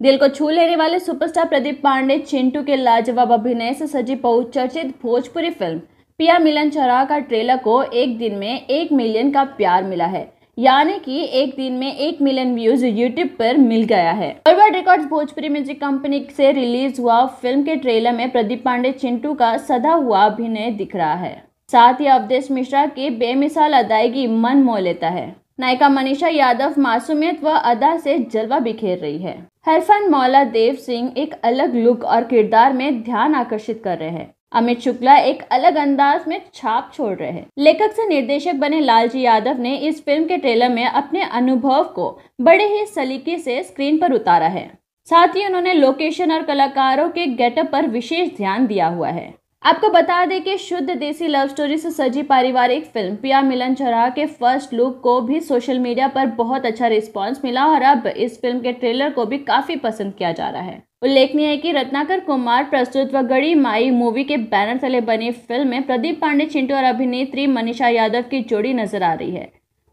दिल को छू लेने वाले सुपरस्टार प्रदीप पांडे, चिंटू के लाजवाब अभिनय से सजी बहुचर्चित भोजपुरी फ़िल्म। पिया मिलन चरा का ट्रेलर को एक दिन में एक मिलियन का प्यार मिला है। यानी कि एक दिन में एक मिलियन व्यूज़ यूट्यूब पर मिल गया है। World records Bhojpuri music company से रिलीज़ हुआ फ़िल्म के ट्रेलर में प्रदीप पांडे, चिंटू का सदा हुआ अभिनय दिख रहा है। साथ ही अवधेश मिश्रा की बेमिसाल अदायगी मन मोह लेता है। नायिका मनीषा यादव मासूमियत व अदा से जलवा बिखेर रही है। हरफन मौला देव सिंह एक अलग लुक और किरदार में ध्यान आकर्षित कर रहे हैं। अमित शुक्ला एक अलग अंदाज में छाप छोड़ रहे हैं। लेखक से निर्देशक बने लालजी यादव ने इस फ़िल्म के ट्रेलर में अपने अनुभव को बड़े ही सलीके से स्क्रीन पर उतारा है। साथ ही उन्होंने लोकेशन और कलाकारों के गेटअप पर विशेष ध्यान दिया हुआ है। आपको बता दें कि शुद्ध देसी लव स्टोरी से सजी पारिवारिक फ़िल्म पिया मिलन चरा के फ़र्स्ट लुक को भी सोशल मीडिया पर बहुत अच्छा रिस्पांस मिला और अब इस फ़िल्म के ट्रेलर को भी काफ़ी पसंद किया जा रहा है। उल्लेखनीय है कि रत्नाकर कुमार प्रस्तुत व गड़ी माई मूवी के बैनर तले बनी फ़िल्म में प्रदीप पांडे चिंटू और अभिनेत्री मनीषा यादव की जोड़ी नज़र आ रही है।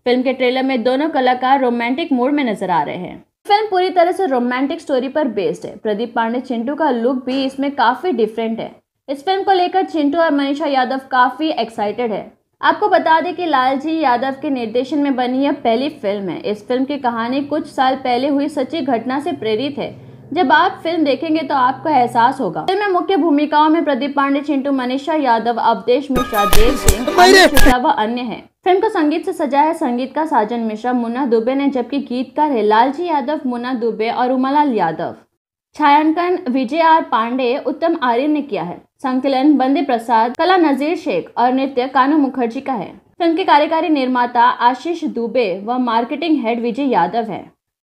फ़िल्म के ट्रेलर में दोनों कलाकार रोमांटिक मूड में नज़र आ रहे हैं। फ़िल्म पूरी तरह से रोमांटिक स्टोरी पर बेस्ड है। प्रदीप पांडे चिंटू का लुक भी इसमें काफ़ी डिफरेंट है। इस फ़िल्म को लेकर चिंटू और मनीषा यादव काफ़ी एक्साइटेड है। आपको बता दें कि लालजी यादव के निर्देशन में बनी यह पहली फ़िल्म है। इस फ़िल्म की कहानी कुछ साल पहले हुई सच्ची घटना से प्रेरित है। जब आप फ़िल्म देखेंगे तो आपको एहसास होगा। फ़िल्म में मुख्य भूमिकाओं में प्रदीप पांडे चिंटू मनीषा यादव अवधेश मिश्रा देव सिंह व अन्य है। फ़िल्म को संगीत से सजा है। संगीत का साजन मिश्रा मुन्ना दुबे ने जबकि गीतकार है लालजी यादव मुन्ना दुबे और उमालाल यादव। छायांकन, विजय आर पांडे, उत्तम आर्य ने किया है। संकलन, बंदे प्रसाद, कला नजीर शेख और नृत्य कानू मुखर्जी का है। फ़िल्म के कार्यकारी निर्माता आशीष दुबे व मार्केटिंग हेड विजय यादव है।